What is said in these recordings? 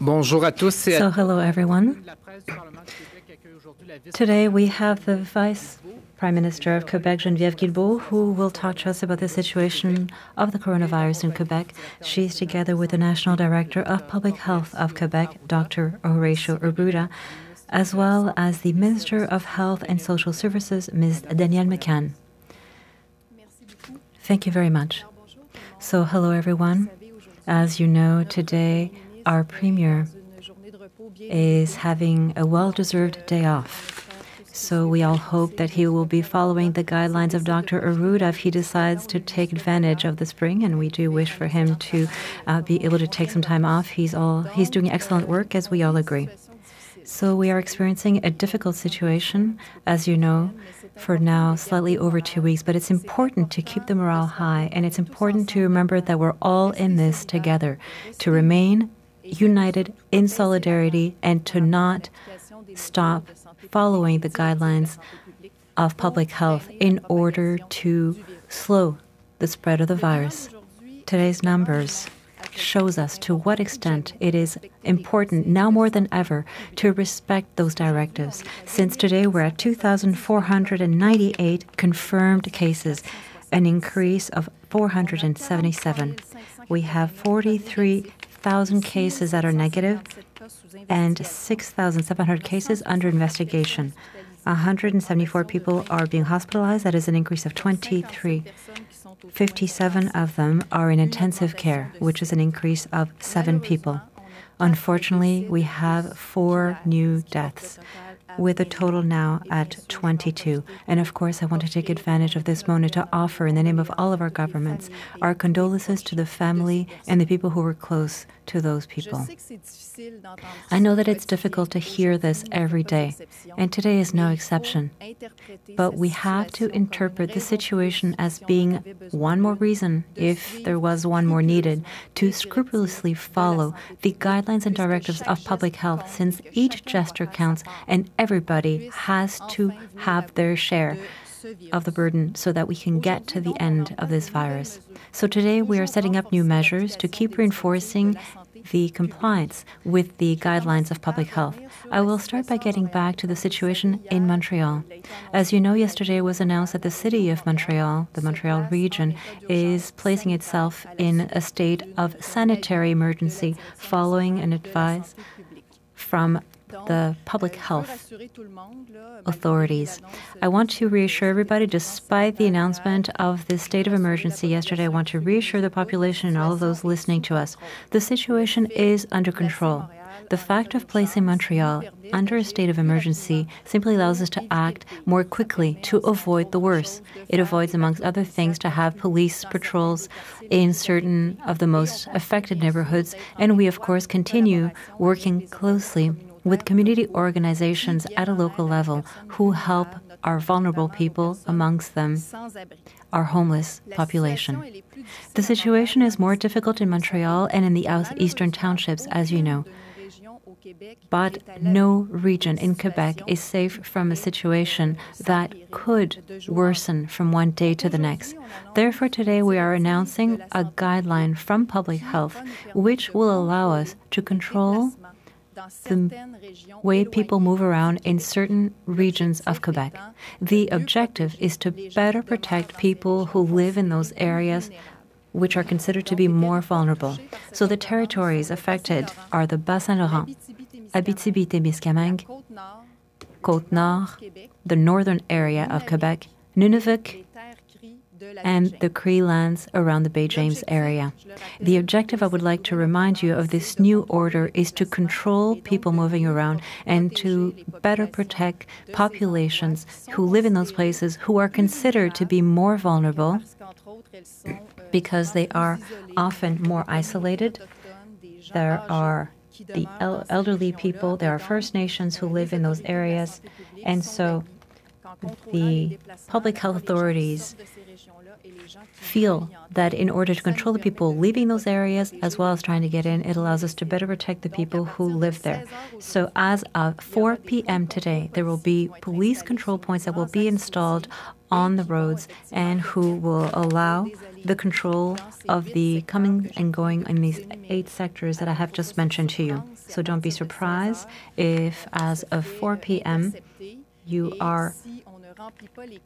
Bonjour à tous et So, hello everyone. Today we have the Vice Prime Minister of Quebec, Geneviève Guilbault, who will talk to us about the situation of the coronavirus in Quebec. She's together with the National Director of Public Health of Quebec, Dr. Horacio Arruda, as well as the Minister of Health and Social Services, Ms. Danielle McCann. Thank you very much. So, hello everyone. As you know, today our Premier is having a well deserved day off. So we all hope that he will be following the guidelines of Dr. Arruda if he decides to take advantage of the spring, and we do wish for him to uh, be able to take some time off. He's all he's doing excellent work, as we all agree. So we are experiencing a difficult situation, as you know, for now slightly over two weeks. But it's important to keep the morale high, and it's important to remember that we're all in this together, to remain united in solidarity, and to not stop following the guidelines of public health in order to slow the spread of the virus. Today's numbers shows us to what extent it is important now more than ever to respect those directives. Since today we're at 2,498 confirmed cases, an increase of 477. We have 43,000 cases that are negative and 6,700 cases under investigation. 174 people are being hospitalized. That is an increase of 23. 57 of them are in intensive care, which is an increase of seven people. Unfortunately, we have four new deaths with a total now at 22. And of course, I want to take advantage of this moment to offer, in the name of all of our governments, our condolences to the family and the people who were close to those people. I know that it's difficult to hear this every day, and today is no exception. But we have to interpret the situation as being one more reason, if there was one more needed, to scrupulously follow the guidelines and directives of public health, since each gesture counts and everybody has to have their share of the burden so that we can get to the end of this virus. So today we are setting up new measures to keep reinforcing the compliance with the guidelines of public health. I will start by getting back to the situation in Montreal. As you know, yesterday was announced that the city of Montreal, the Montreal region, is placing itself in a state of sanitary emergency following an advice from the public health authorities. I want to reassure everybody, despite the announcement of the state of emergency yesterday, I want to reassure the population and all of those listening to us the situation is under control. The fact of placing Montreal under a state of emergency simply allows us to act more quickly to avoid the worst. It avoids, amongst other things, to have police patrols in certain of the most affected neighborhoods. And we, of course, continue working closely with community organizations at a local level who help our vulnerable people, amongst them our homeless population. The situation is more difficult in Montreal and in the eastern townships, as you know. But no region in Quebec is safe from a situation that could worsen from one day to the next. Therefore, today we are announcing a guideline from public health which will allow us to control the way people move around in certain regions of Quebec. The objective is to better protect people who live in those areas which are considered to be more vulnerable. So the territories affected are the Bas-Saint-Laurent, Abitibi-Témiscamingue, Côte-Nord, the northern area of Quebec, Nunavik, and the Cree lands around the Bay James area. The objective I would like to remind you of this new order is to control people moving around and to better protect populations who live in those places who are considered to be more vulnerable because they are often more isolated. There are the el elderly people, there are First Nations who live in those areas, and so the public health authorities feel that in order to control the people leaving those areas as well as trying to get in, it allows us to better protect the people who live there. So, as of 4 p.m. today, there will be police control points that will be installed on the roads and who will allow the control of the coming and going in these eight sectors that I have just mentioned to you. So don't be surprised if, as of 4 p.m., you are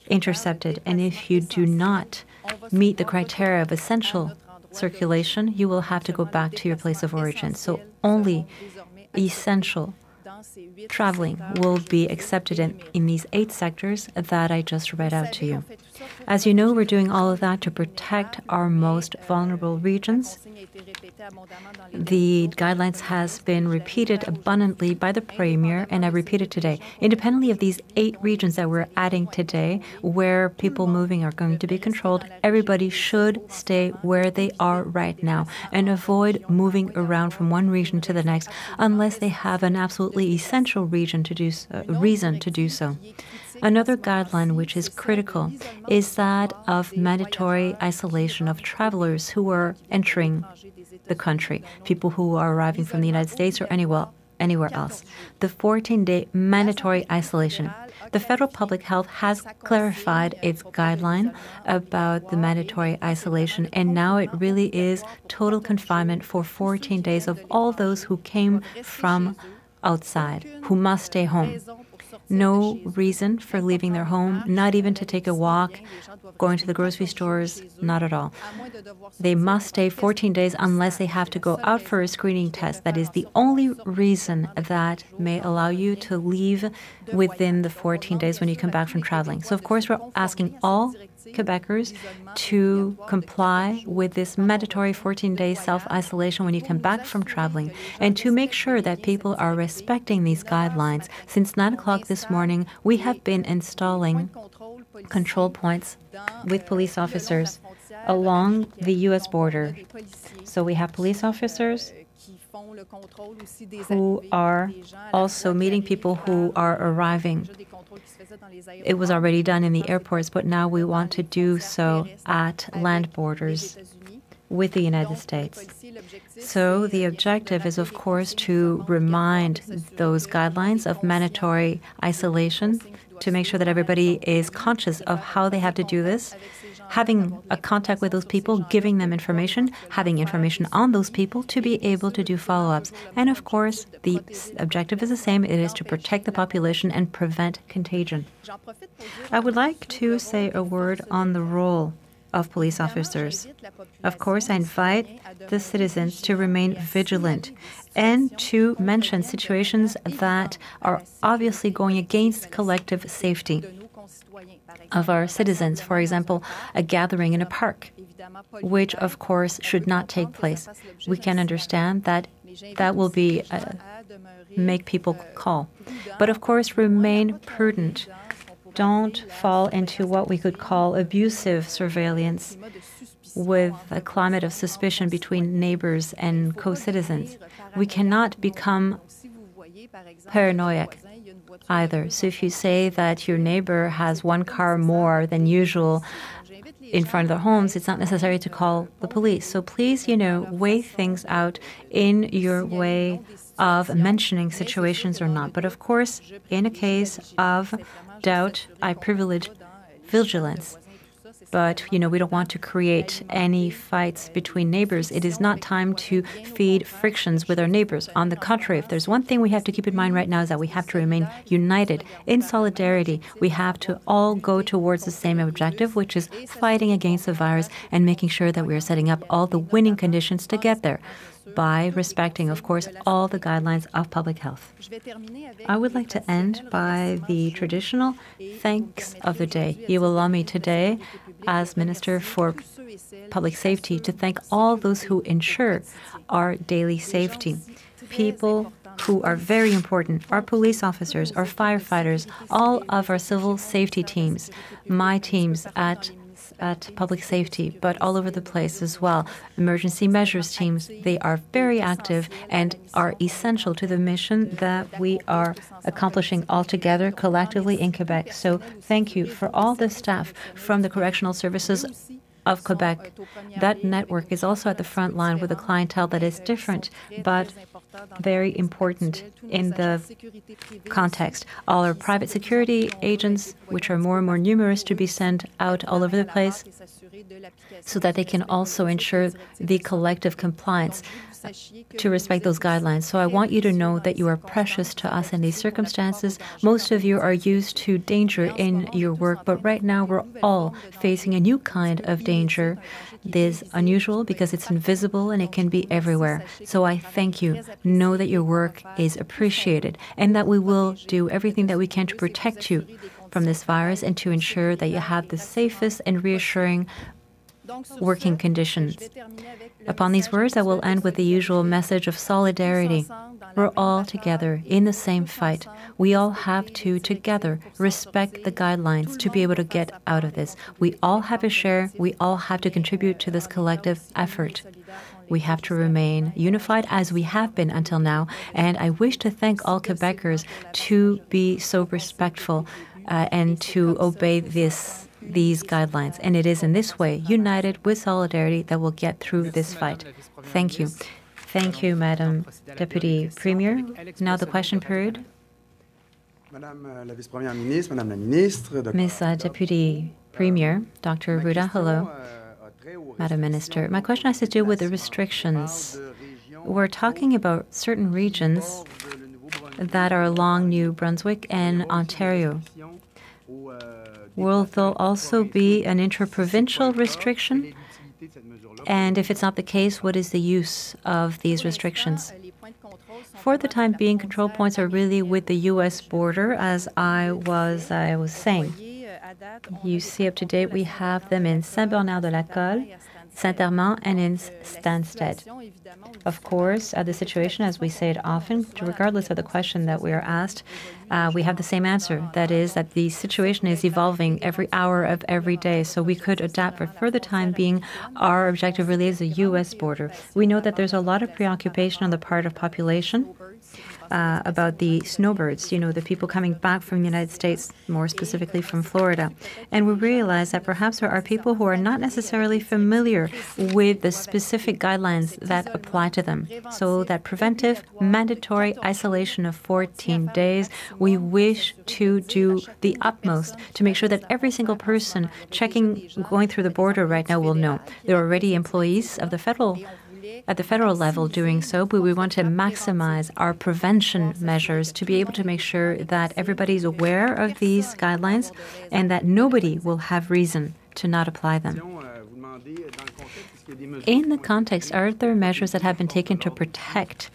intercepted. And if you do not meet the criteria of essential circulation, you will have to go back to your place of origin. So only essential traveling will be accepted in, in these eight sectors that I just read out to you. As you know, we're doing all of that to protect our most vulnerable regions. The guidelines has been repeated abundantly by the Premier, and I repeat it today. Independently of these eight regions that we're adding today, where people moving are going to be controlled, everybody should stay where they are right now and avoid moving around from one region to the next unless they have an absolutely essential region to do so, reason to do so. Another guideline which is critical is that of mandatory isolation of travelers who are entering the country, people who are arriving from the United States or anywhere, anywhere else. The 14 day mandatory isolation. The federal public health has clarified its guideline about the mandatory isolation, and now it really is total confinement for 14 days of all those who came from outside, who must stay home no reason for leaving their home, not even to take a walk, going to the grocery stores, not at all. They must stay 14 days unless they have to go out for a screening test. That is the only reason that may allow you to leave within the 14 days when you come back from traveling. So, of course, we're asking all Quebecers to comply with this mandatory 14 day self isolation when you come back from traveling and to make sure that people are respecting these guidelines. Since 9 o'clock this morning, we have been installing control points with police officers along the U.S. border. So we have police officers who are also meeting people who are arriving. It was already done in the airports, but now we want to do so at land borders with the United States. So the objective is, of course, to remind those guidelines of mandatory isolation to make sure that everybody is conscious of how they have to do this having a contact with those people, giving them information, having information on those people to be able to do follow ups. And of course, the objective is the same it is to protect the population and prevent contagion. I would like to say a word on the role of police officers. Of course, I invite the citizens to remain vigilant and to mention situations that are obviously going against collective safety of our citizens, for example, a gathering in a park, which of course should not take place. We can understand that that will be uh, make people call. But of course, remain prudent. Don't fall into what we could call abusive surveillance with a climate of suspicion between neighbors and co citizens. We cannot become paranoid either. So if you say that your neighbor has one car more than usual in front of their homes, it's not necessary to call the police. So please, you know, weigh things out in your way of mentioning situations or not. But of course, in a case of doubt, I privilege vigilance but you know we don't want to create any fights between neighbors. It is not time to feed frictions with our neighbors. On the contrary, if there's one thing we have to keep in mind right now is that we have to remain united in solidarity. We have to all go towards the same objective, which is fighting against the virus and making sure that we are setting up all the winning conditions to get there by respecting, of course, all the guidelines of public health. I would like to end by the traditional thanks of the day. You will allow me today, as Minister for Public Safety, to thank all those who ensure our daily safety. People who are very important our police officers, our firefighters, all of our civil safety teams, my teams at at public safety, but all over the place as well. Emergency measures teams, they are very active and are essential to the mission that we are accomplishing all together collectively in Quebec. So thank you for all the staff from the correctional services of Quebec. That network is also at the front line with a clientele that is different, but very important in the context. All our private security agents, which are more and more numerous to be sent out all over the place, so that they can also ensure the collective compliance to respect those guidelines. So I want you to know that you are precious to us in these circumstances. Most of you are used to danger in your work, but right now we're all facing a new kind of danger. This is unusual because it's invisible and it can be everywhere. So I thank you. Know that your work is appreciated and that we will do everything that we can to protect you from this virus and to ensure that you have the safest and reassuring working conditions. Upon these words, I will end with the usual message of solidarity. We're all together in the same fight. We all have to, together, respect the guidelines to be able to get out of this. We all have a share. We all have to contribute to this collective effort. We have to remain unified as we have been until now. And I wish to thank all Quebecers to be so respectful uh, and to obey this these guidelines. And it is in this way, united with solidarity, that we'll get through this fight. Thank you. Thank you, Madam Deputy Premier. Now the question period. Ms. Uh, Deputy Premier, Dr. Arruda, hello. Madam Minister, my question has to do with the restrictions. We're talking about certain regions that are along New Brunswick and Ontario. Will there also be an interprovincial restriction? And if it's not the case, what is the use of these restrictions? For the time being, control points are really with the U.S. border, as I was I was saying. You see, up to date, we have them in Saint-Bernard-de-Lacolle, Saint-Armand, and in Stanstead. Of course, uh, the situation, as we say it often, regardless of the question that we are asked, uh, we have the same answer. That is, that the situation is evolving every hour of every day. So we could adapt. For the time being, our objective really is the U.S. border. We know that there's a lot of preoccupation on the part of population uh, about the snowbirds, you know, the people coming back from the United States, more specifically from Florida. And we realize that perhaps there are people who are not necessarily familiar with the specific guidelines that apply to them. So that preventive, mandatory isolation of 14 days, we wish to do the utmost to make sure that every single person checking, going through the border right now will know. There are already employees of the federal at the federal level doing so, but we want to maximize our prevention measures to be able to make sure that everybody is aware of these guidelines and that nobody will have reason to not apply them. In the context, are there measures that have been taken to protect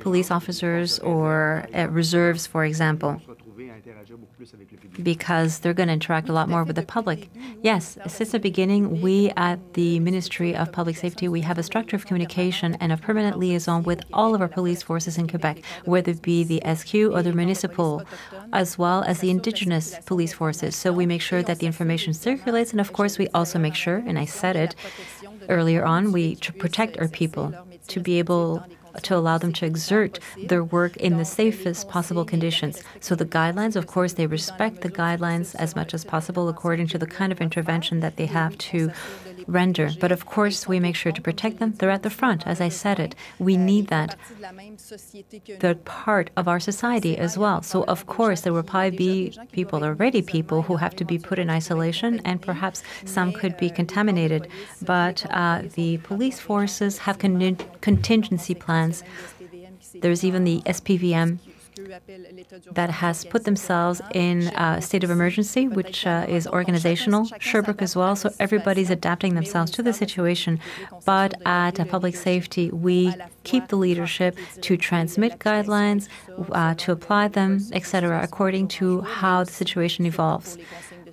police officers or uh, reserves, for example? Because they're going to interact a lot more with the public. Yes, since the beginning, we at the Ministry of Public Safety, we have a structure of communication and a permanent liaison with all of our police forces in Quebec, whether it be the SQ or the municipal, as well as the indigenous police forces. So we make sure that the information circulates, and of course, we also make sure, and I said it earlier on, we to protect our people to be able to allow them to exert their work in the safest possible conditions. So the guidelines, of course, they respect the guidelines as much as possible according to the kind of intervention that they have to render. But of course, we make sure to protect them. They're at the front, as I said it. We need that. They're part of our society as well. So, of course, there will probably be people, already people, who have to be put in isolation, and perhaps some could be contaminated. But uh, the police forces have con- contingency plans. There's even the SPVM that has put themselves in a state of emergency, which uh, is organizational. Sherbrooke as well. So everybody's adapting themselves to the situation. But at public safety, we keep the leadership to transmit guidelines, uh, to apply them, etc., according to how the situation evolves.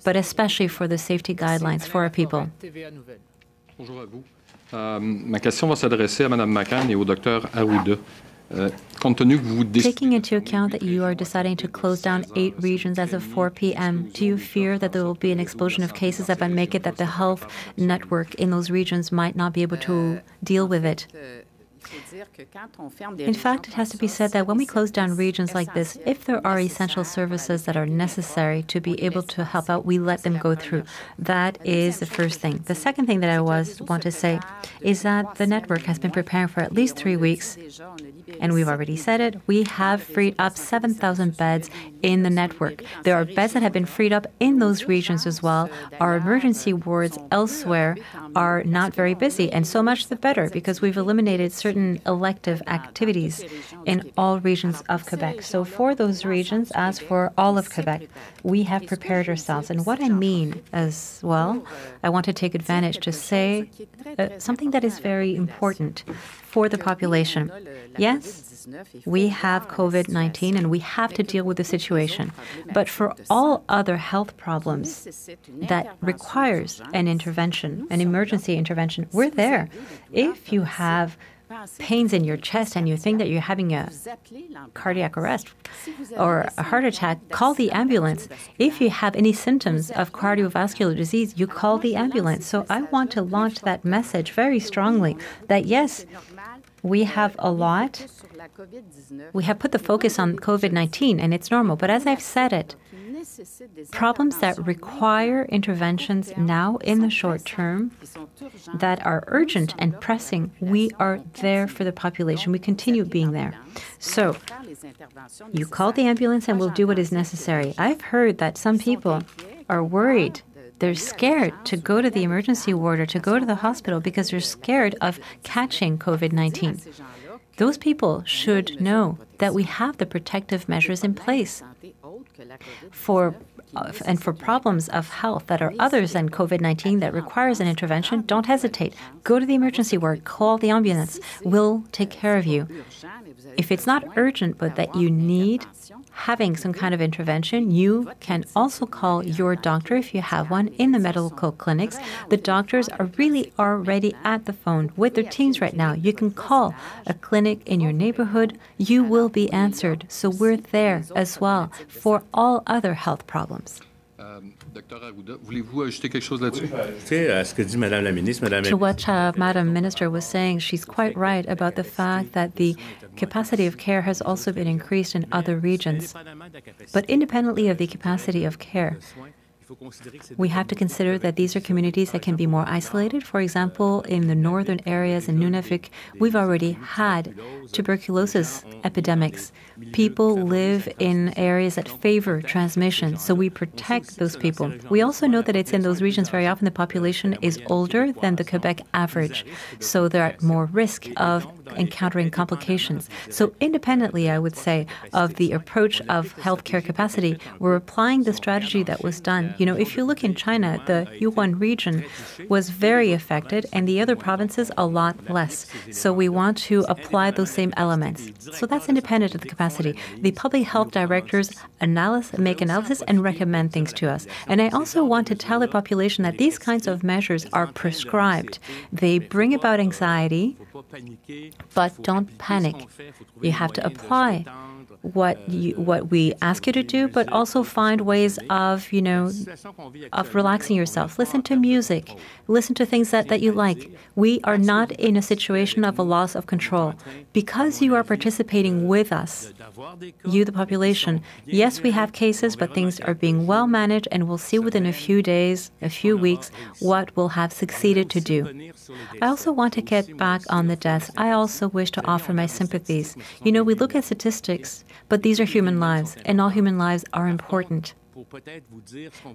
But especially for the safety guidelines for our people. Euh, ma question va s'adresser à Mme McCann et au docteur Arruda. Uh, Taking into account that you are deciding to close down eight regions as of 4 p.m., do you fear that there will be an explosion of cases that might make it that the health network in those regions might not be able to deal with it? In fact, it has to be said that when we close down regions like this, if there are essential services that are necessary to be able to help out, we let them go through. That is the first thing. The second thing that I was want to say is that the network has been preparing for at least three weeks, and we've already said it. We have freed up 7,000 beds in the network. There are beds that have been freed up in those regions as well. Our emergency wards elsewhere are not very busy, and so much the better because we've eliminated certain elective activities in all regions of Quebec. So, for those regions, as for all of Quebec, we have prepared ourselves. And what I mean as well, I want to take advantage to say uh, something that is very important for the population. Yes, we have COVID 19 and we have to deal with the situation. But for all other health problems that requires an intervention, an emergency intervention, we're there. If you have pains in your chest and you think that you're having a cardiac arrest or a heart attack, call the ambulance. If you have any symptoms of cardiovascular disease, you call the ambulance. So I want to launch that message very strongly that yes, we have a lot. We have put the focus on COVID 19 and it's normal. But as I've said it, problems that require interventions now in the short term that are urgent and pressing, we are there for the population. We continue being there. So you call the ambulance and we'll do what is necessary. I've heard that some people are worried they're scared to go to the emergency ward or to go to the hospital because they're scared of catching COVID 19. Those people should know that we have the protective measures in place for uh, and for problems of health that are others than COVID 19 that requires an intervention, don't hesitate. Go to the emergency ward, call the ambulance. We'll take care of you. If it's not urgent, but that you need having some kind of intervention, you can also call your doctor if you have one in the medical clinics. The doctors are really already at the phone with their teams right now. You can call a clinic in your neighborhood, you will be answered. So we're there as well for all other health problems. Um, Docteur Arruda, voulez-vous ajouter quelque chose là-dessus? To what uh, Madam Minister was saying, she's quite right about the fact that the capacity of care has also been increased in other regions. But independently of the capacity of care, we have to consider that these are communities that can be more isolated. For example, in the northern areas in Nunavik, we've already had tuberculosis epidemics. People live in areas that favor transmission, so we protect those people. We also know that it's in those regions very often the population is older than the Quebec average, so they're at more risk of encountering complications. So, independently, I would say, of the approach of healthcare capacity, we're applying the strategy that was done you know, if you look in China, the Yunnan region was very affected and the other provinces a lot less. So we want to apply those same elements. So that's independent of the capacity. The public health directors analyze, make analysis and recommend things to us. And I also want to tell the population that these kinds of measures are prescribed. They bring about anxiety, but don't panic. You have to apply what you, what we ask you to do, but also find ways of you know of relaxing yourself. Listen to music, listen to things that, that you like. We are not in a situation of a loss of control because you are participating with us. You, the population. Yes, we have cases, but things are being well managed, and we'll see within a few days, a few weeks, what we'll have succeeded to do. I also want to get back on the deaths. I also wish to offer my sympathies. You know, we look at statistics but these are human lives, and all human lives are important.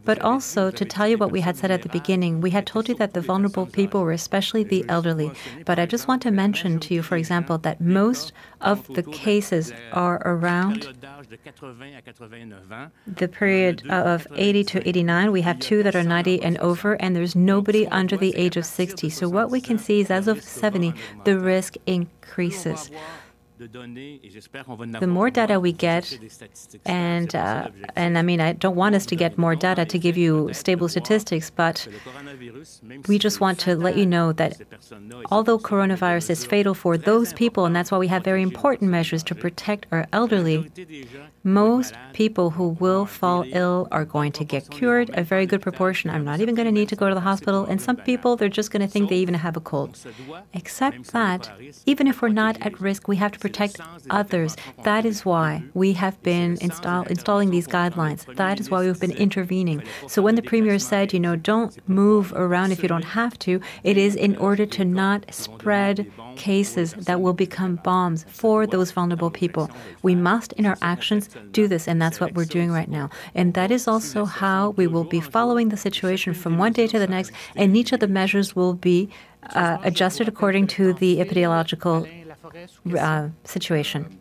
But also to tell you what we had said at the beginning, we had told you that the vulnerable people were especially the elderly. But I just want to mention to you, for example, that most of the cases are around the period of 80 to 89. We have two that are 90 and over, and there's nobody under the age of 60. So what we can see is as of 70, the risk increases. The more data we get, and uh, and I mean, I don't want us to get more data to give you stable statistics, but we just want to let you know that although coronavirus is fatal for those people, and that's why we have very important measures to protect our elderly, most people who will fall ill are going to get cured, a very good proportion. I'm not even going to need to go to the hospital, and some people, they're just going to think they even have a cold. Except that, even if we're not at risk, we have to protect others. That is why we have been install, installing these guidelines. That is why we've been intervening. So when the Premier said, you know, don't move around if you don't have to, it is in order to not spread cases that will become bombs for those vulnerable people. We must, in our actions, do this, and that's what we're doing right now. And that is also how we will be following the situation from one day to the next, and each of the measures will be uh, adjusted according to the epidemiological uh, situation.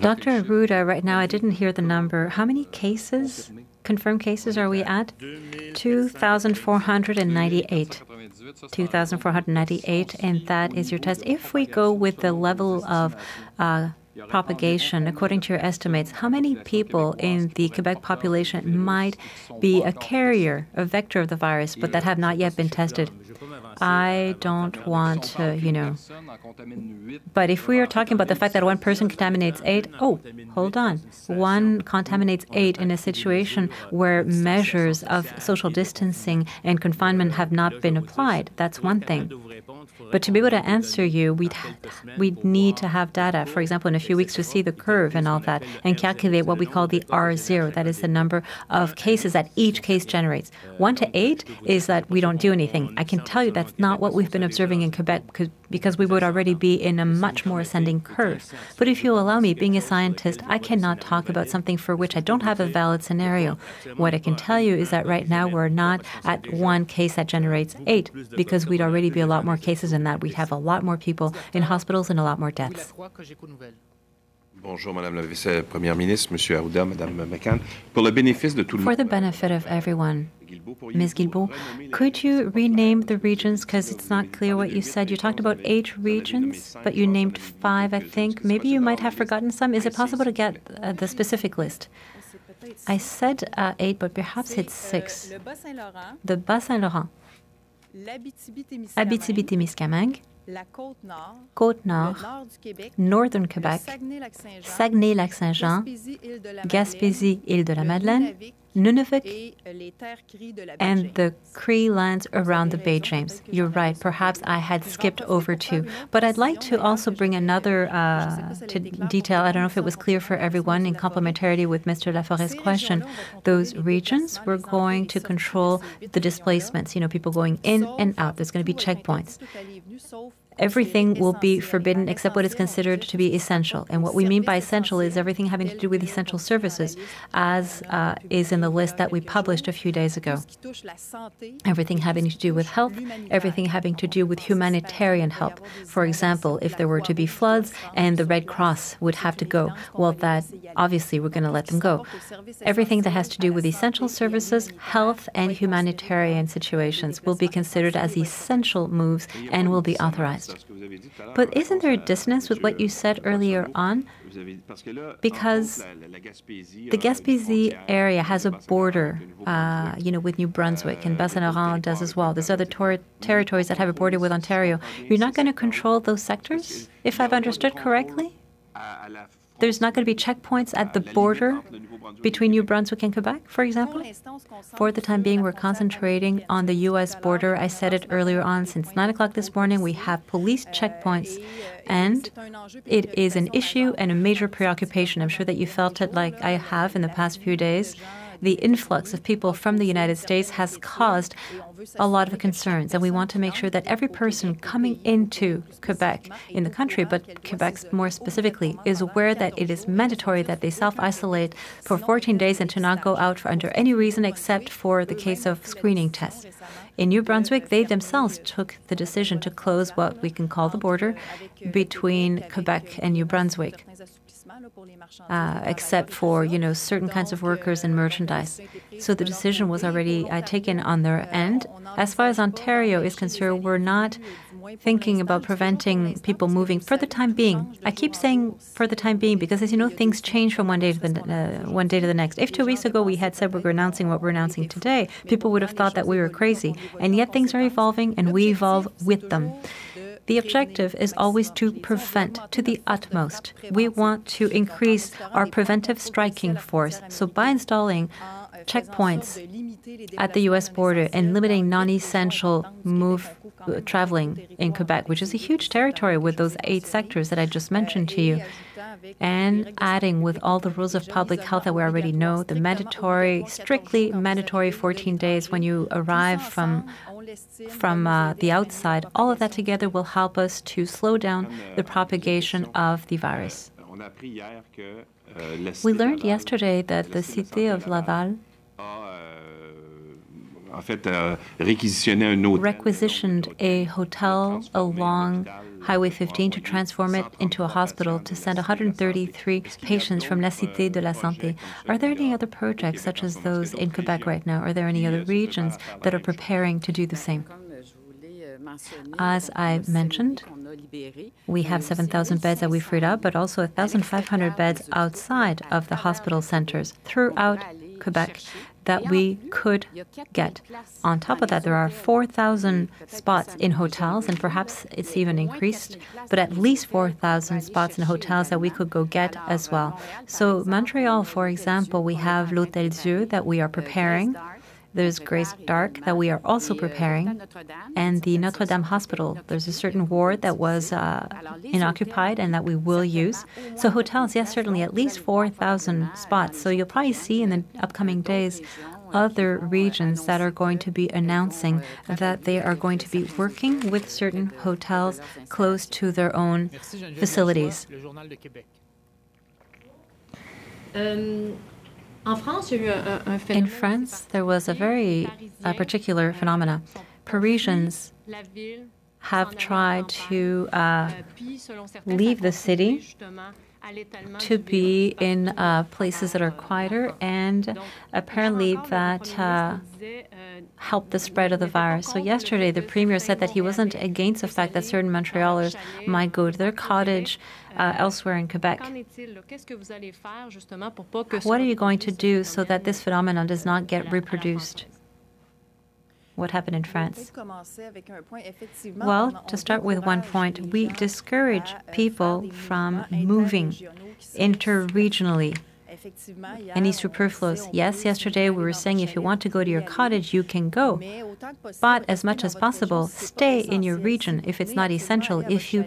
Dr. Arruda, right now, I didn't hear the number. How many cases, confirmed cases, are we at? 2,498. 2,498, and that is your test. If we go with the level of uh, propagation, according to your estimates, how many people in the Quebec population might be a carrier, a vector of the virus, but that have not yet been tested? I don't want to, you know. But if we are talking about the fact that one person contaminates eight, oh, hold on. One contaminates eight in a situation where measures of social distancing and confinement have not been applied. That's one thing. But to be able to answer you, we'd, we'd need to have data, for example, in a few weeks to see the curve and all that, and calculate what we call the R0, that is the number of cases that each case generates. One to eight is that we don't do anything. I can tell you that's not what we've been observing in Quebec because, because we would already be in a much more ascending curve. But if you allow me, being a scientist, I cannot talk about something for which I don't have a valid scenario. What I can tell you is that right now we're not at one case that generates eight because we'd already be a lot more cases than that. We'd have a lot more people in hospitals and a lot more deaths. Bonjour, Madame la Vice-Première ministre, Monsieur Arruda, Madame McCann. Pour le bénéfice de tout le For the benefit of everyone, Ms. Guilbault, could you rename the regions because it's not clear what you said? You talked about eight regions, but you named five, I think. Maybe you might have forgotten some. Is it possible to get uh, the specific list? I said uh, eight, but perhaps it's six. The Bas-Saint-Laurent, Abitibi-Témiscamingue, Côte-Nord, Northern Quebec, Saguenay-Lac-Saint-Jean, Gaspésie, Île-de-la-Madeleine, Nunavik, and the Cree lands around the Bay James. You're right, perhaps I had skipped over two. But I'd like to also bring another uh, to detail. I don't know if it was clear for everyone in complementarity with Mr. Laforest's question. Those regions, we're going to control the displacements, you know, people going in and out. There's going to be checkpoints everything will be forbidden except what is considered to be essential. And what we mean by essential is everything having to do with essential services, as uh, is in the list that we published a few days ago. Everything having to do with health, everything having to do with humanitarian help. For example, if there were to be floods and the Red Cross would have to go, well, that obviously we're going to let them go. Everything that has to do with essential services, health, and humanitarian situations will be considered as essential moves and will be authorized. But isn't there a dissonance with what you said earlier on? Because the Gaspésie area has a border, uh, you know, with New Brunswick, and Bas-Saint-Laurent does as well. There's other tor- territories that have a border with Ontario. You're not going to control those sectors, if I've understood correctly? There's not going to be checkpoints at the border between New Brunswick and Quebec, for example? For the time being, we're concentrating on the U.S. border. I said it earlier on. Since 9 o'clock this morning, we have police checkpoints, and it is an issue and a major preoccupation. I'm sure that you felt it like I have in the past few days the influx of people from the United States has caused a lot of concerns. And we want to make sure that every person coming into Quebec, in the country, but Quebec more specifically, is aware that it is mandatory that they self isolate for 14 days and to not go out for under any reason except for the case of screening tests. In New Brunswick, they themselves took the decision to close what we can call the border between Quebec and New Brunswick uh, except for you know certain kinds of workers and merchandise. So the decision was already uh, taken on their end. As far as Ontario is concerned, we're not thinking about preventing people moving for the time being. I keep saying for the time being because, as you know, things change from one day to the uh, one day to the next. If two weeks ago we had said we were announcing what we're announcing today, people would have thought that we were crazy. And yet things are evolving, and we evolve with them. The objective is always to prevent to the utmost. We want to increase our preventive striking force. So by installing checkpoints at the US border and limiting non-essential move uh, traveling in Quebec, which is a huge territory with those eight sectors that I just mentioned to you. And adding with all the rules of public health that we already know, the mandatory, strictly mandatory 14 days when you arrive from from uh, the outside, all of that together will help us to slow down the propagation of the virus. We learned yesterday that the city of Laval requisitioned a hotel along Highway 15 to transform it into a hospital to send 133 patients from La Cité de la Santé. Are there any other projects such as those in Quebec right now? Are there any other regions that are preparing to do the same? As I mentioned, we have 7,000 beds that we freed up, but also 1,500 beds outside of the hospital centers throughout Quebec that we could get. On top of that, there are 4,000 spots in hotels, and perhaps it's even increased, but at least 4,000 spots in hotels that we could go get as well. So, Montreal, for example, we have L'Hôtel Dieu that we are preparing. There's Grace Dart that we are also preparing, and the Notre Dame Hospital. There's a certain ward that was uh, inoccupied and that we will use. So, hotels, yes, certainly at least 4,000 spots. So, you'll probably see in the upcoming days other regions that are going to be announcing that they are going to be working with certain hotels close to their own facilities. Um, in France, there was a very uh, particular phenomena. Parisians have tried to uh, leave the city to be in uh, places that are quieter, and apparently that uh, helped the spread of the virus. So, yesterday, the premier said that he wasn't against the fact that certain Montrealers might go to their cottage uh, elsewhere in Quebec. What are you going to do so that this phenomenon does not get reproduced? What happened in France? Well, to start with one point, we discourage people from moving interregionally any superfluous. Yes, yesterday we were saying if you want to go to your cottage, you can go. But as much as possible, stay in your region if it's not essential. If you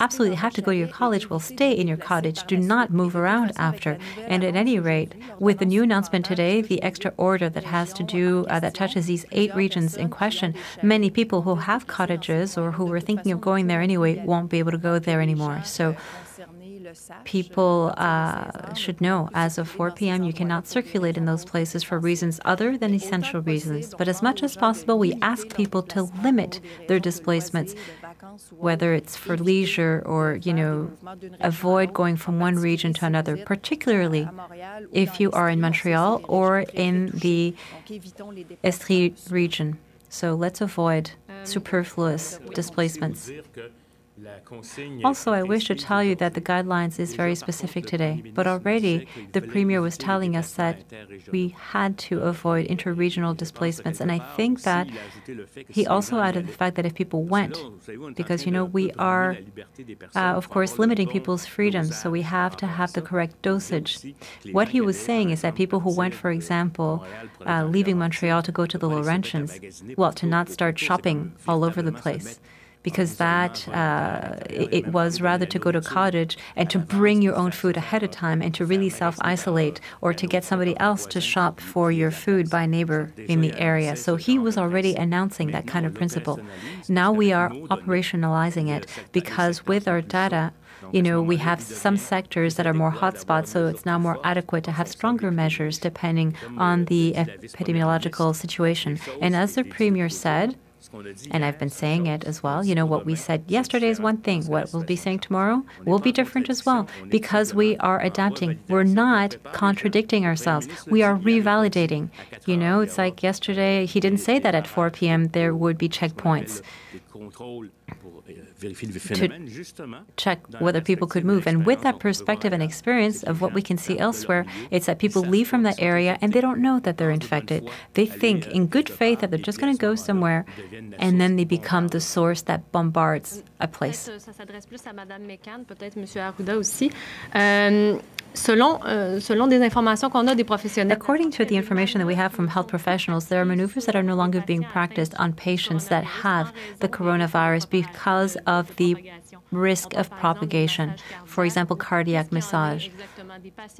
absolutely have to go to your college, well, stay in your cottage. Do not move around after. And at any rate, with the new announcement today, the extra order that has to do, uh, that touches these eight regions in question, many people who have cottages or who were thinking of going there anyway won't be able to go there anymore. So people uh, should know as of 4 p.m. you cannot circulate in those places for reasons other than essential reasons. But as much as possible, we ask people to limit their displacements, whether it's for leisure or, you know, avoid going from one region to another, particularly if you are in Montreal or in the Estrie region. So let's avoid superfluous displacements. Also, I wish to tell you that the guidelines is very specific today, but already the Premier was telling us that we had to avoid interregional displacements. And I think that he also added the fact that if people went, because, you know, we are, uh, of course, limiting people's freedoms, so we have to have the correct dosage. What he was saying is that people who went, for example, uh, leaving Montreal to go to the Laurentians, well, to not start shopping all over the place because that uh, it was rather to go to cottage and to bring your own food ahead of time and to really self isolate or to get somebody else to shop for your food by neighbor in the area. So he was already announcing that kind of principle. Now we are operationalizing it because with our data, you know, we have some sectors that are more hotspots, so it's now more adequate to have stronger measures depending on the epidemiological situation. And as the Premier said, and I've been saying it as well. You know, what we said yesterday is one thing. What we'll be saying tomorrow will be different as well because we are adapting. We're not contradicting ourselves. We are revalidating. You know, it's like yesterday, he didn't say that at 4 p.m. there would be checkpoints. Check whether people could move. And with that perspective and experience of what we can see elsewhere, it's that people leave from that area and they don't know that they're infected. They think in good faith that they're just going to go somewhere and then they become the source that bombards a place. Selon, euh, selon des informations qu'on a des professionnels. According to the information that we have from health professionals, there are maneuvers that are no longer being practiced on patients that have the coronavirus because of the risk of propagation. For example, cardiac massage.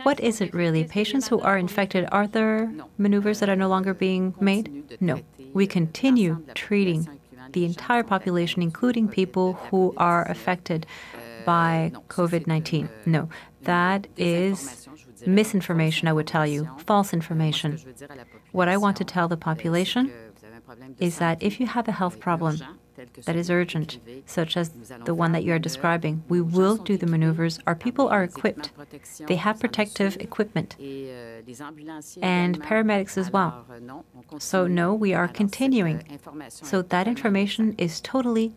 What is it really? Patients who are infected, are there maneuvers that are no longer being made? No. We continue treating the entire population, including people who are affected by COVID 19. No, that is misinformation, I would tell you, false information. What I want to tell the population is that if you have a health problem that is urgent, such as the one that you are describing, we will do the maneuvers. Our people are equipped, they have protective equipment, and paramedics as well. So, no, we are continuing. So, that information is totally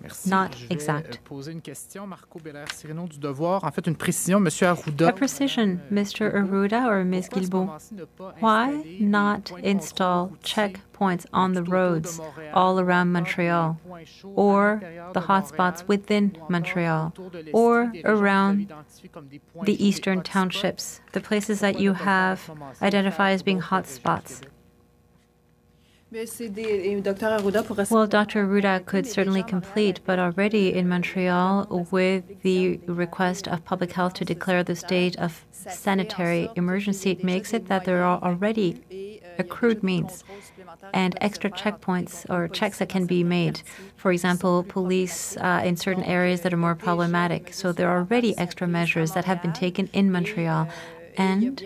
Merci. not Je vais, exact. euh, poser une question, Marco Bélair-Cirino du Devoir. En fait, une précision, Monsieur Arruda. A precision, euh, Mr. Arruda or Ms. Pourquoi à ce Guilbault? moment-ci ne pas Why not des points de install checkpoints on the tout autour de roads all around Montreal, des points chauds à or the hotspots within Montreal, autour de l'Estrie, or des régions que vous avez around identifiées comme des points the eastern townships, the places that you ne pas le faire à have identified as being d'autres régions du hotspots. Well, Dr. Arruda could certainly complete, but already in Montreal, with the request of public health to declare the state of sanitary emergency, it makes it that there are already accrued means and extra checkpoints or checks that can be made. For example, police uh, in certain areas that are more problematic. So there are already extra measures that have been taken in Montreal. And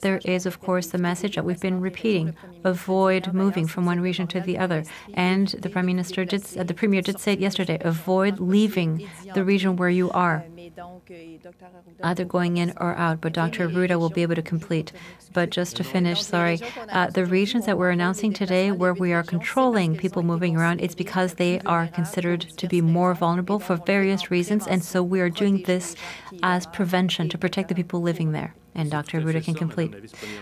there is, of course, the message that we've been repeating: avoid moving from one region to the other. And the prime minister did, uh, the premier did say it yesterday: avoid leaving the region where you are, either going in or out. But Dr. Arruda will be able to complete. But just to finish, sorry, uh, the regions that we're announcing today, where we are controlling people moving around, it's because they are considered to be more vulnerable for various reasons, and so we are doing this as prevention to protect the people living there. And Dr. Arruda can complete.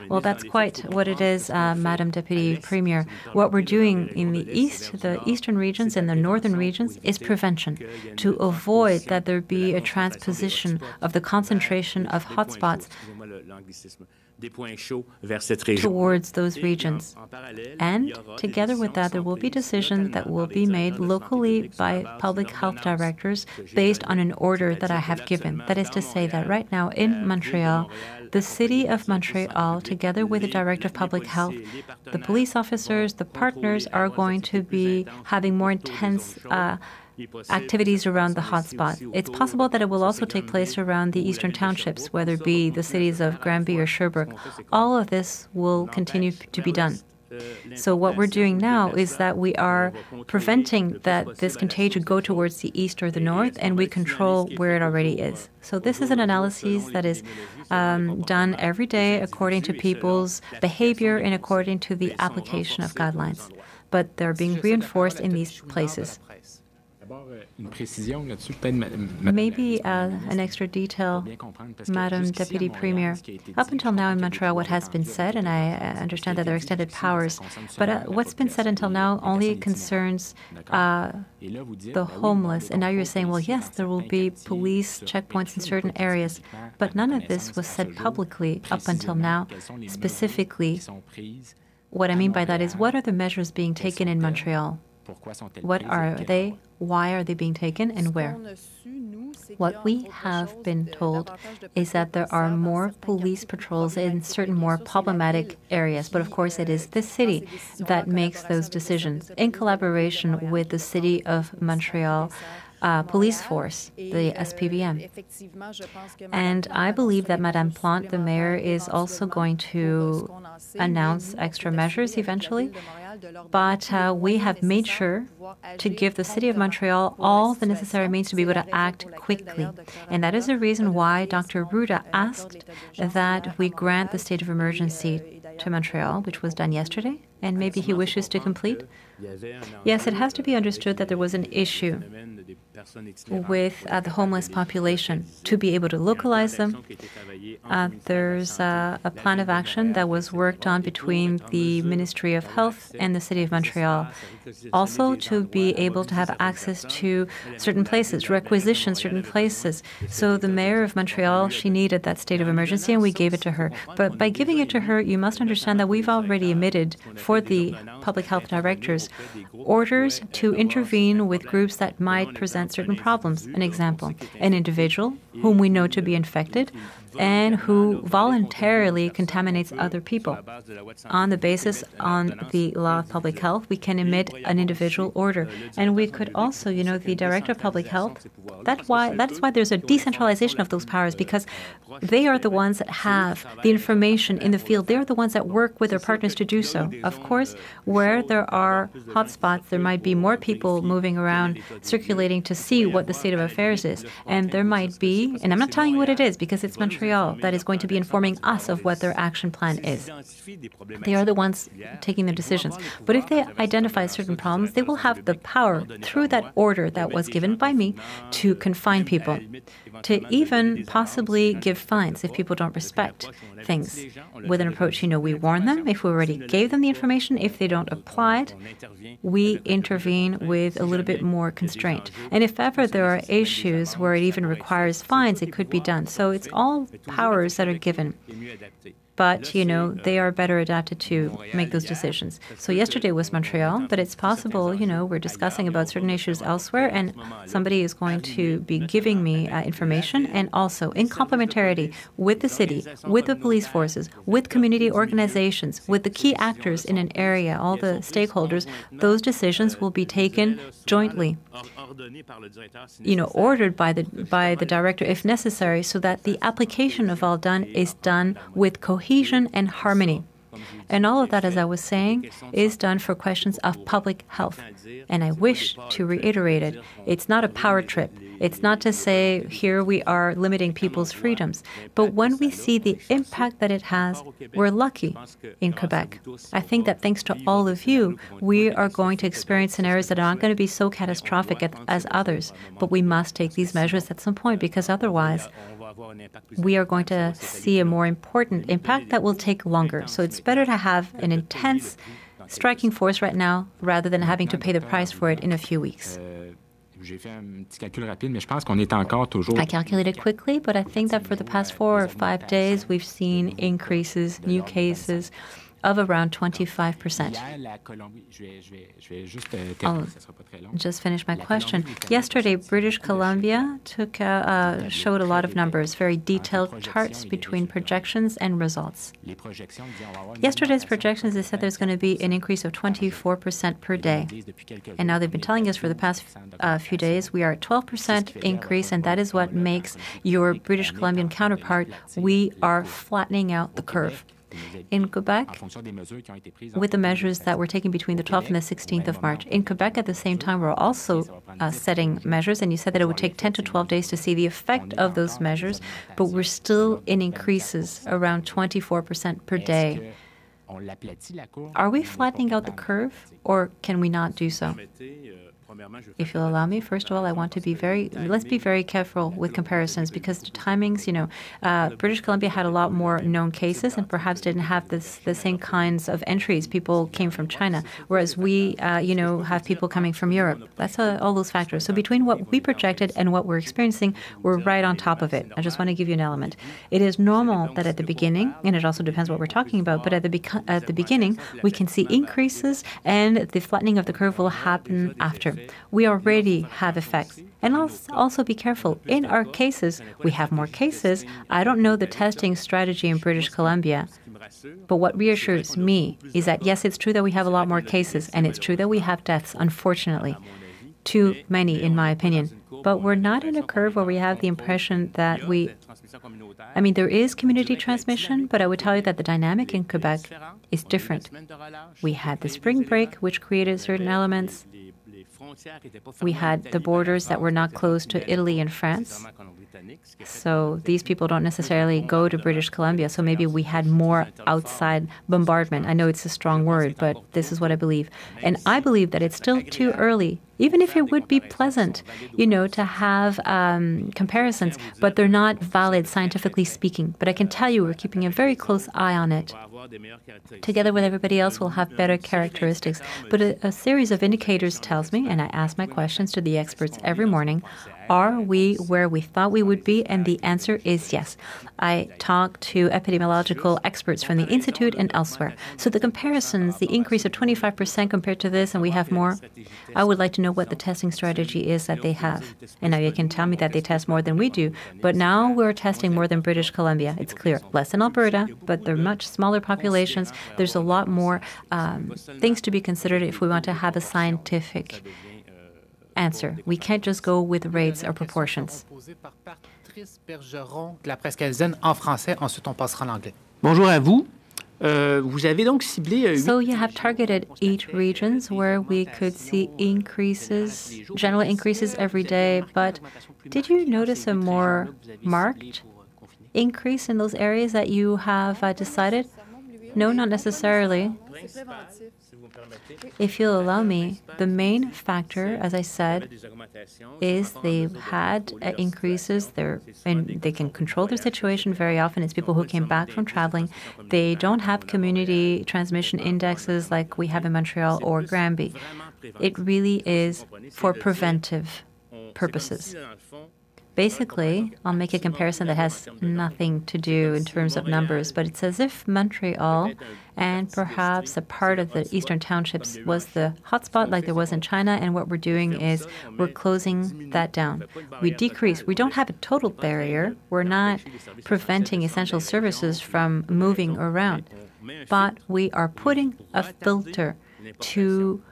Well, that's quite what it is, uh, Madam Deputy Premier. What we're doing in the east, the eastern regions and the northern regions, is prevention to avoid that there be a transposition of the concentration of hotspots towards those regions. And together with that, there will be decisions that will be made locally by public health directors based on an order that I have given. That is to say, that right now in Montreal, the city of Montreal, together with the director of public health, the police officers, the partners are going to be having more intense. Uh, activities around the hotspot. It's possible that it will also take place around the eastern townships, whether it be the cities of Granby or Sherbrooke. All of this will continue to be done. So what we're doing now is that we are preventing that this contagion go towards the east or the north, and we control where it already is. So this is an analysis that is um, done every day according to people's behavior and according to the application of guidelines. But they're being reinforced in these places. Maybe uh, an extra detail, Madam Deputy Premier. Up until now in Montreal, what has been said, and I uh, understand that there are extended powers, but uh, what's been said until now only concerns uh, the homeless. And now you're saying, well, yes, there will be police checkpoints in certain areas, but none of this was said publicly up until now, specifically. What I mean by that is, what are the measures being taken in Montreal? What are they? Why are they being taken and where? What we have been told is that there are more police patrols in certain more problematic areas, but of course, it is the city that makes those decisions in collaboration with the city of Montreal. Uh, police force, the SPVM. And I believe that Madame Plante, the mayor, is also going to announce extra measures eventually. But uh, we have made sure to give the city of Montreal all the necessary means to be able to act quickly. And that is the reason why Dr. Arruda asked that we grant the state of emergency to Montreal, which was done yesterday. And maybe he wishes to complete. Yes, it has to be understood that there was an issue with uh, the homeless population to be able to localize them. Uh, there's uh, a plan of action that was worked on between the Ministry of Health and the City of Montreal. Also, to be able to have access to certain places, requisition certain places. So, the mayor of Montreal, she needed that state of emergency, and we gave it to her. But by giving it to her, you must understand that we've already emitted for the public health directors orders to intervene with groups that might present certain problems. An example an individual whom we know to be infected and who voluntarily contaminates other people. On the basis on the law of public health, we can emit an individual order. And we could also, you know, the director of public health, that's why that's why there's a decentralization of those powers because they are the ones that have the information in the field. They're the ones that work with their partners to do so. Of course, where there are hotspots, there might be more people moving around, circulating to see what the state of affairs is. And there might be, and I'm not telling you what it is because it's Montreal that is going to be informing us of what their action plan is. They are the ones taking the decisions. But if they identify certain problems, they will have the power through that order that was given by me to confine people, to even possibly give fines if people don't respect things. With an approach, you know, we warn them if we already gave them the information. If they don't apply it, we intervene with a little bit more constraint. And if ever there are issues where it even requires fines, it could be done. So it's all powers that are given but you know they are better adapted to make those decisions. So yesterday was Montreal, but it's possible, you know, we're discussing about certain issues elsewhere, and somebody is going to be giving me uh, information, and also in complementarity with the city, with the police forces, with community organizations, with the key actors in an area, all the stakeholders, those decisions will be taken jointly. you know, ordered by the by the director if necessary, so that the application of all done is done with cohesion and harmony. And all of that, as I was saying, is done for questions of public health. And I wish to reiterate it. It's not a power trip. It's not to say here we are limiting people's freedoms. But when we see the impact that it has, we're lucky in Quebec. I think that thanks to all of you, we are going to experience scenarios that are not going to be so catastrophic as others. But we must take these measures at some point because otherwise, we are going to see a more important impact that will take longer. So it's better to have an intense striking force right now rather than having to pay the price for it in a few weeks. I calculated quickly, but I think that for the past four or five days, we've seen increases, new cases of around 25%. I'll just finish my question. Yesterday, British Columbia took uh, uh, showed a lot of numbers, very detailed charts between projections and results. Yesterday's projections, they said there's going to be an increase of 24% per day. And now they've been telling us for the past uh, few days we are at 12% increase, and that is what makes your British Columbian counterpart, we are flattening out the curve in Quebec with the measures that were taken between the 12th and the 16th of March. In Quebec, at the same time, we're also uh, setting measures, and you said that it would take 10 to 12 days to see the effect of those measures, but we're still in increases around 24% per day. Are we flattening out the curve, or can we not do so? If you'll allow me, first of all, I want to be very, let's be very careful with comparisons because the timings, you know, uh, British Columbia had a lot more known cases and perhaps didn't have this, the same kinds of entries. People came from China, whereas we, uh, you know, have people coming from Europe. That's uh, all those factors. So between what we projected and what we're experiencing, we're right on top of it. I just want to give you an element. It is normal that at the beginning, and it also depends what we're talking about, but at the, at the beginning, we can see increases and the flattening of the curve will happen after we already have effects. And also be careful. In our cases, we have more cases. I don't know the testing strategy in British Columbia. But what reassures me is that yes, it's true that we have a lot more cases, and it's true that we have deaths, unfortunately. Too many, in my opinion. But we're not in a curve where we have the impression that we. I mean, there is community transmission, but I would tell you that the dynamic in Quebec is different. We had the spring break, which created certain elements We had the borders that were not closed to Italy and France. So these people don't necessarily go to British Columbia. So maybe we had more outside bombardment. I know it's a strong word, but this is what I believe. And I believe that it's still too early even if it would be pleasant, you know, to have um, comparisons, but they're not valid scientifically speaking. But I can tell you we're keeping a very close eye on it. Together with everybody else, we'll have better characteristics. But a, a series of indicators tells me, and I ask my questions to the experts every morning, are we where we thought we would be? And the answer is yes. I talk to epidemiological experts from the Institute and elsewhere. So the comparisons, the increase of 25% compared to this, and we have more, I would like to know what the testing strategy is that they have. And now you can tell me that they test more than we do, but now we're testing more than British Columbia. It's clear. Less than Alberta, but they're much smaller populations. There's a lot more um, things to be considered if we want to have a scientific answer. We can't just go with rates or proportions. Bonjour à vous. Euh, vous avez donc ciblé. Euh, so you have targeted eight regions where we could see increases, general increases every day. But did you notice a more marked increase in those areas that you have uh, decided? No, not necessarily. If you'll allow me, the main factor, as I said, is they've had uh, increases. They're, and they can control their situation very often. It's people who came back from traveling. They don't have community transmission indexes like we have in Montreal or Granby. It really is for preventive purposes. Basically, I'll make a comparison that has nothing to do in terms of numbers, but it's as if Montreal and perhaps a part of the eastern townships was the hotspot like there was in China, and what we're doing is we're closing that down. We decrease, we don't have a total barrier, we're not preventing essential services from moving around, but we are putting a filter to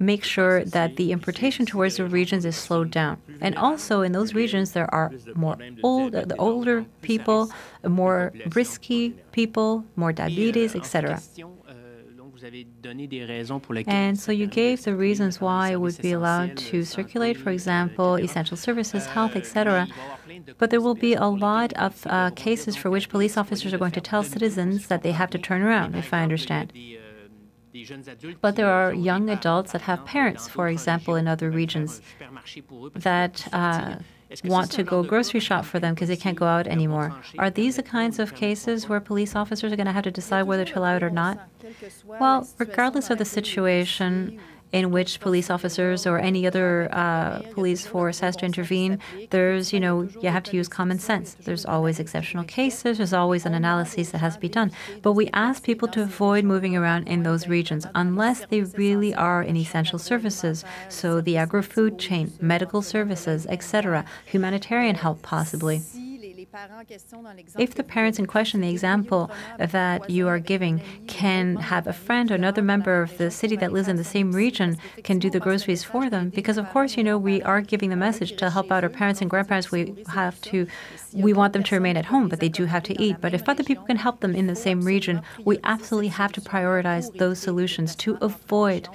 make sure that the importation towards the regions is slowed down. And also in those regions, there are more old, the older people, more risky people, more diabetes, etc. And so you gave the reasons why it would be allowed to circulate, for example, essential services, health, etc. But there will be a lot of uh, cases for which police officers are going to tell citizens that they have to turn around, if I understand. But there are young adults that have parents, for example, in other regions, that uh, want to go grocery shop for them because they can't go out anymore. Are these the kinds of cases where police officers are going to have to decide whether to allow it or not? Well, regardless of the situation, in which police officers or any other uh, police force has to intervene, there's, you know, you have to use common sense. There's always exceptional cases, there's always an analysis that has to be done. But we ask people to avoid moving around in those regions unless they really are in essential services. So the agro food chain, medical services, etc., humanitarian help possibly. If the parents in question, the example that you are giving, can have a friend or another member of the city that lives in the same region can do the groceries for them, because of course, you know, we are giving the message to help out our parents and grandparents. We have to, we want them to remain at home, but they do have to eat. But if other people can help them in the same region, we absolutely have to prioritize those solutions to avoid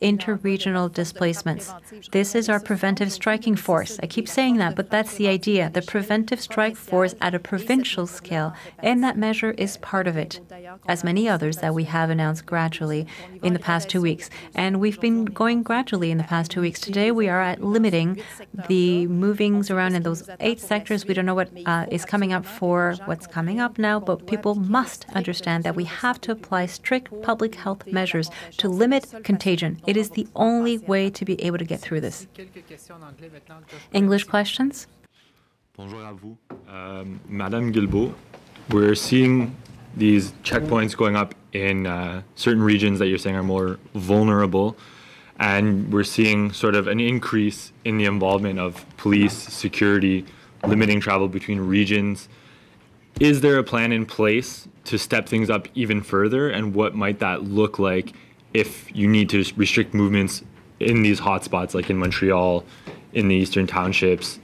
interregional displacements. This is our preventive striking force. I keep saying that, but that's the idea the preventive strike force at a provincial scale, and that measure is part of it, as many others that we have announced gradually in the past two weeks. And we've been going gradually in the past two weeks. Today, we are at limiting the movings around in those eight sectors. We don't know what uh, is coming up for what's coming up now, but people must understand that we have to apply strict public health measures to limit contagion. It is the only way to be able to get through this. English questions? Bonjour à vous. Um, Madame Guilbault, we're seeing these checkpoints going up in uh, certain regions that you're saying are more vulnerable. And we're seeing sort of an increase in the involvement of police, security, limiting travel between regions. Is there a plan in place to step things up even further? And what might that look like if you need to restrict movements in these hotspots, like in Montreal, in the eastern townships,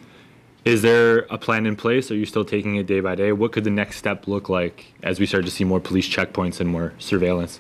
is there a plan in place? Are you still taking it day by day? What could the next step look like as we start to see more police checkpoints and more surveillance?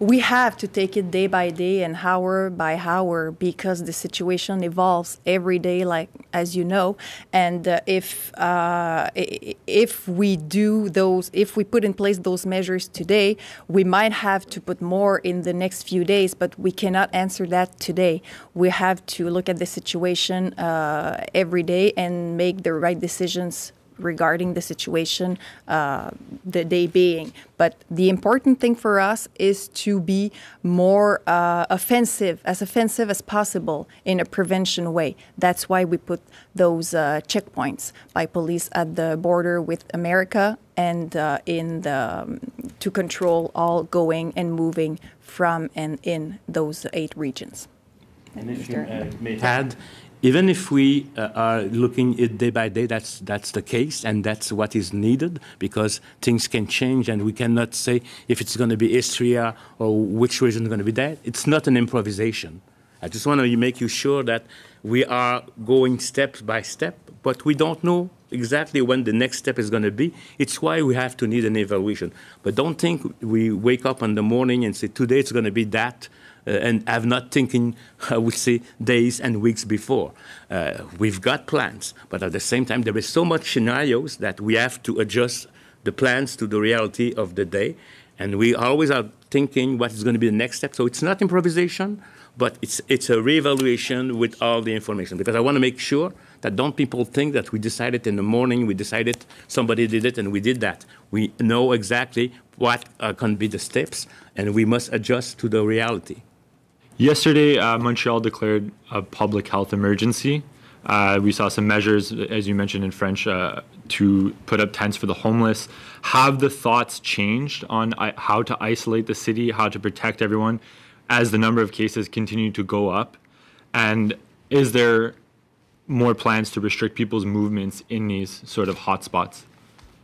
We have to take it day by day and hour by hour because the situation evolves every day, like as you know. And uh, if uh, if we do those, if we put in place those measures today, we might have to put more in the next few days. But we cannot answer that today. We have to look at the situation uh, every day and make the right decisions regarding the situation uh, the day being. But the important thing for us is to be more uh, offensive, as offensive as possible in a prevention way. That's why we put those uh, checkpoints by police at the border with America and uh, in the, um, to control all going and moving from and in those eight regions. And if you uh, may add, even if we uh, are looking it day by day, that's that's the case, and that's what is needed because things can change, and we cannot say if it's going to be Estrie or which region is going to be that. It's not an improvisation. I just want to make you sure that we are going step by step, but we don't know exactly when the next step is going to be. It's why we have to need an evaluation. But don't think we wake up in the morning and say today it's going to be that and have not thinking, I would say, days and weeks before. Uh, we've got plans, but at the same time, there is so much scenarios that we have to adjust the plans to the reality of the day. And we always are thinking what is going to be the next step. So it's not improvisation, but it's, it's a reevaluation with all the information. Because I want to make sure that don't people think that we decided in the morning, we decided somebody did it and we did that. We know exactly what uh, can be the steps, and we must adjust to the reality. Yesterday, uh, Montreal declared a public health emergency. Uh, we saw some measures, as you mentioned in French, uh, to put up tents for the homeless. Have the thoughts changed on uh, how to isolate the city, how to protect everyone as the number of cases continue to go up? And is there more plans to restrict people's movements in these sort of hotspots?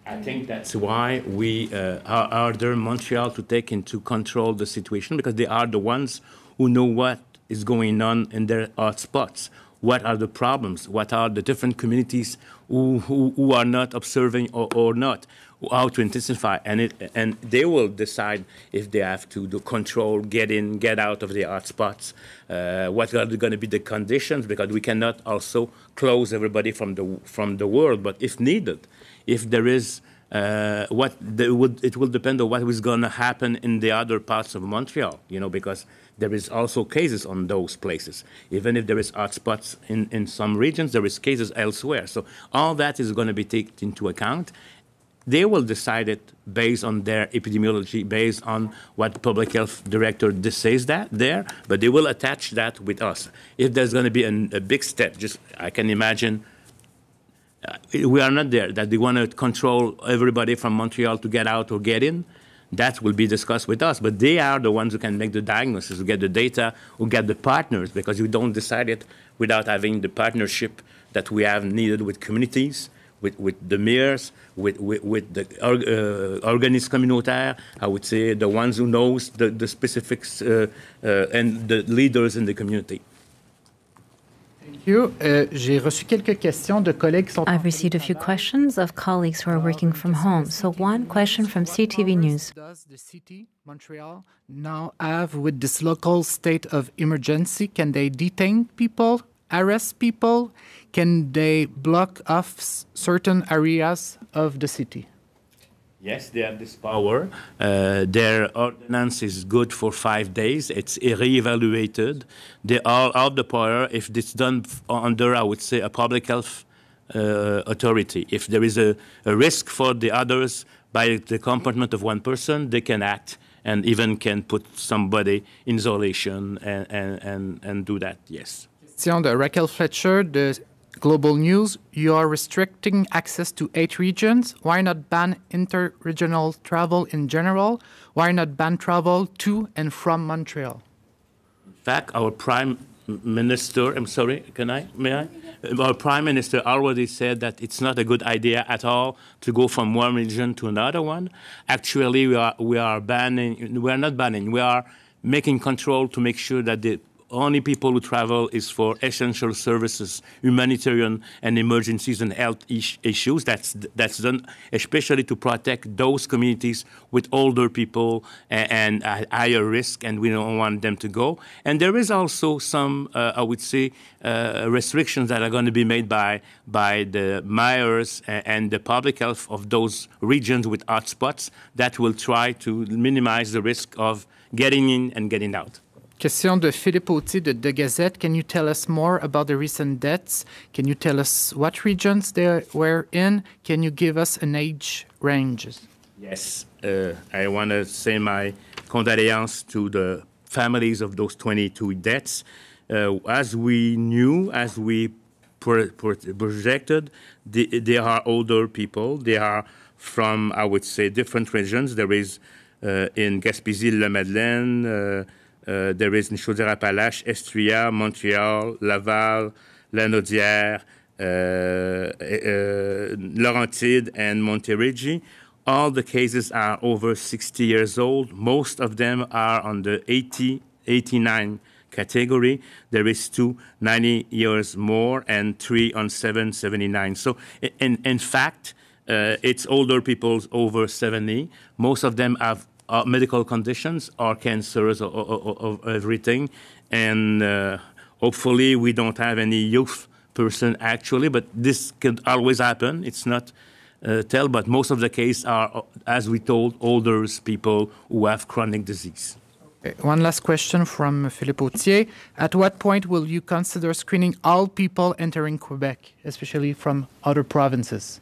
I think that's why we uh, order Montreal to take into control the situation because they are the ones who know what is going on in their hotspots. What are the problems? What are the different communities who, who, who are not observing or, or not? How to intensify, and it, and they will decide if they have to do control, get in, get out of the hotspots. Uh, what are going to be the conditions? Because we cannot also close everybody from the from the world. But if needed, if there is uh, what would, it will depend on what is going to happen in the other parts of Montreal, you know, because there is also cases on those places. Even if there is hotspots in, in some regions, there is cases elsewhere. So all that is going to be taken into account. They will decide it based on their epidemiology, based on what public health director says that there, but they will attach that with us. If there's going to be an, a big step, just I can imagine uh, we are not there that they want to control everybody from Montreal to get out or get in that will be discussed with us. But they are the ones who can make the diagnosis, who get the data, who get the partners, because we don't decide it without having the partnership that we have needed with communities, with, with the mayors, with, with, with the uh, organismes communautaires, I would say the ones who knows the, the specifics uh, uh, and the leaders in the community. Euh, j'ai reçu quelques questions de collègues qui sont. I've received a few questions of colleagues who are euh, working from home. So one question from CTV News. Does the city, Montreal, now have with this local state of emergency? Can they detain people, arrest people? Can they block off certain areas of the city? Yes, they have this power. Uh, their ordinance is good for five days. It's re-evaluated. They all have the power if it's done under, I would say, a public health uh, authority. If there is a, a, risk for the others by the comportment of one person, they can act and even can put somebody in isolation and, and, and, and do that, yes. Question de Raquel Fletcher de Global News, you are restricting access to eight regions. Why not ban inter-regional travel in general? Why not ban travel to and from Montreal? In fact, our Prime Minister, I'm sorry, can I, may I? Our Prime Minister already said that it's not a good idea at all to go from one region to another one. Actually, we are, we are banning, we are not banning, we are making control to make sure that the only people who travel is for essential services, humanitarian and emergencies and health is- issues. That's that's done especially to protect those communities with older people and, and higher risk, and we don't want them to go. And there is also some, uh, I would say, uh, restrictions that are going to be made by by the mayors and the public health of those regions with hotspots that will try to minimize the risk of getting in and getting out. Question de Philippe Authier de De Gazette. Can you tell us more about the recent deaths? Can you tell us what regions they were in? Can you give us an age range? Yes, uh, I want to say my condolences to the families of those 22 deaths. Uh, as we knew, as we pro- pro- projected, they, they are older people. They are from, I would say, different regions. There is uh, in Gaspésie, Le Madeleine, uh, uh, there is in Chaudière-Appalaches, Estria, Montreal, Laval, Lanaudière, uh, uh, Laurentides, and Montérégie. All the cases are over 60 years old. Most of them are on the 80, 89 category. There is two 90 years more and three on 779. So, in, in fact, uh, it's older people over 70. Most of them have uh, medical conditions or cancers or, or, or, everything. And uh, hopefully, we don't have any youth person actually, but this could always happen. It's not uh, tell, but most of the cases are, as we told, older people who have chronic disease. One last question from Philippe Authier. At what point will you consider screening all people entering Quebec, especially from other provinces?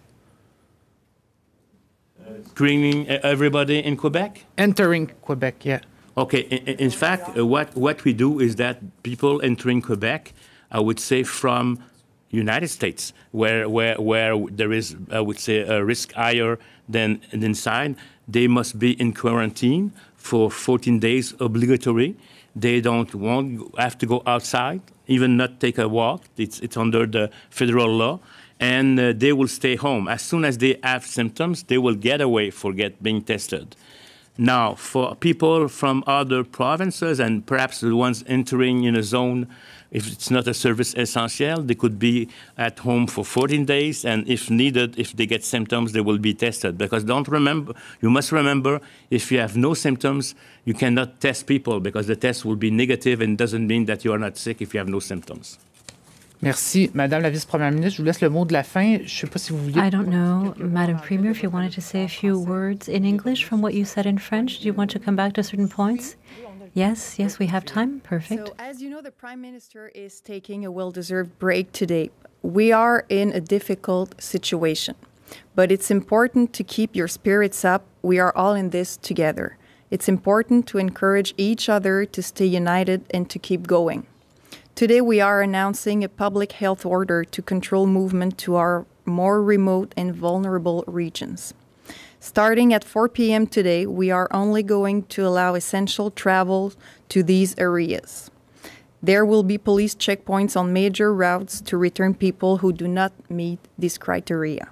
Screening everybody in Quebec? Entering Quebec, yeah. Okay, in, in fact, uh, what, what we do is that people entering Quebec, I would say from United States, where, where, where there is, I would say, a risk higher than inside, they must be in quarantine for 14 days obligatory. They don't want have to go outside, even not take a walk. It's, it's under the federal law. And uh, they will stay home. As soon as they have symptoms, they will get away for get being tested. Now, for people from other provinces and perhaps the ones entering in a zone, if it's not a service essential, they could be at home for 14 days, and if needed, if they get symptoms, they will be tested. Because don't remember, you must remember, if you have no symptoms, you cannot test people because the test will be negative and doesn't mean that you are not sick if you have no symptoms. Merci. Madame la vice-première ministre, je vous laisse le mot de la fin. Je ne sais pas si vous vouliez. I don't know, Madam Premier, if you wanted to say a few words in English from what you said in French. Do you want to come back to certain points? Yes, yes, we have time. Perfect. So, as you know, the Prime Minister is taking a well deserved break today. We are in a difficult situation, but it's important to keep your spirits up. We are all in this together. It's important to encourage each other to stay united and to keep going. Today, we are announcing a public health order to control movement to our more remote and vulnerable regions. Starting at 4 p.m. today, we are only going to allow essential travel to these areas. There will be police checkpoints on major routes to return people who do not meet these criteria.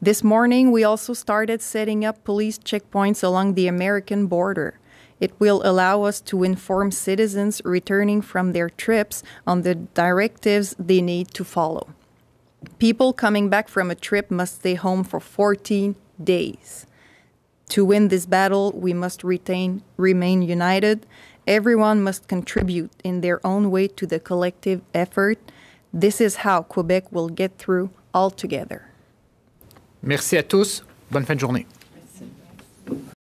This morning, we also started setting up police checkpoints along the American border. It will allow us to inform citizens returning from their trips on the directives they need to follow. People coming back from a trip must stay home for 14 days. To win this battle, we must retain, remain united. Everyone must contribute in their own way to the collective effort. This is how Quebec will get through all together. Merci à tous. Bonne fin de journée.